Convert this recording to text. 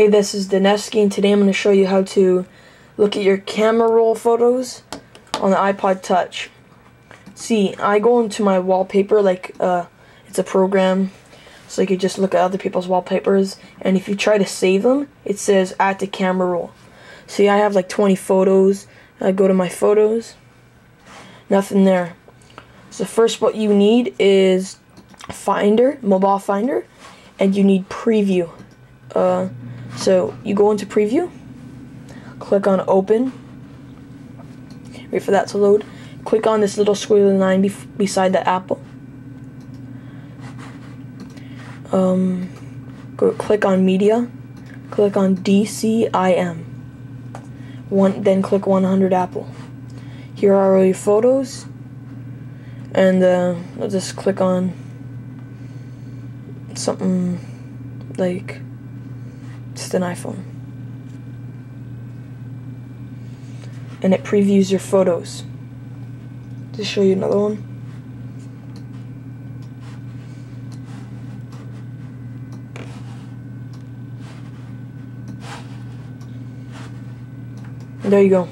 Hey, this is Dineski, and today I'm going to show you how to look at your camera roll photos on the iPod Touch. See, I go into my wallpaper, like, uh, it's a program, so you can just look at other people's wallpapers, and if you try to save them, it says add to camera roll. See, I have like 20 photos, I go to my photos, nothing there. So first what you need is Finder, mobile Finder, and you need Preview. Uh, so you go into preview, click on open, wait for that to load, click on this little squiggly line beside the apple. Um, go click on media, click on DCIM. One, then click 100 Apple. Here are all your photos, and uh, I'll just click on something like just an iPhone. And it previews your photos. Just show you another one. There you go.